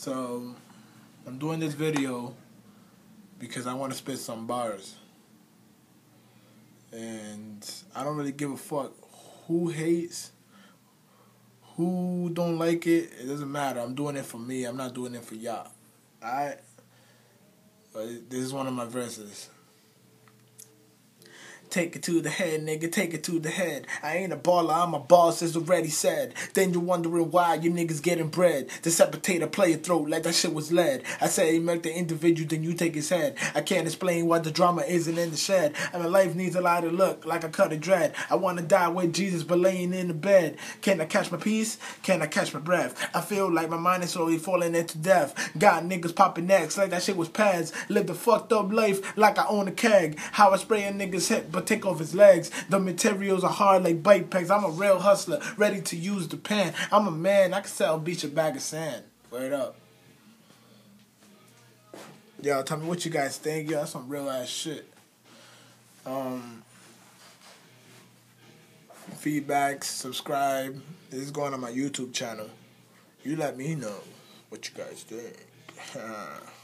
So, I'm doing this video because I want to spit some bars. And I don't really give a fuck who hates, who don't like it. It doesn't matter. I'm doing it for me. I'm not doing it for y'all. Alright? This is one of my verses. Take it to the head, nigga, take it to the head. I ain't a baller, I'm a boss, as already said. Then you're wondering why you niggas getting bread. Decapitate a player throat like that shit was lead. I say you make the individual, then you take his head. I can't explain why the drama isn't in the shed. And my life needs a lot of look like I cut a dread. I wanna die with Jesus, but laying in the bed. Can I catch my peace? Can I catch my breath? I feel like my mind is slowly falling into death. Got niggas popping necks like that shit was pads. Live the fucked up life like I own a keg. How I spray a nigga's hip, but take off his legs. The materials are hard like bike pegs. I'm a real hustler, ready to use the pen. I'm a man, I can sell a beach a bag of sand. Word up. Yo, tell me what you guys think. Yo, that's some real ass shit. Um, feedback, subscribe. This is going on my YouTube channel. You let me know what you guys think.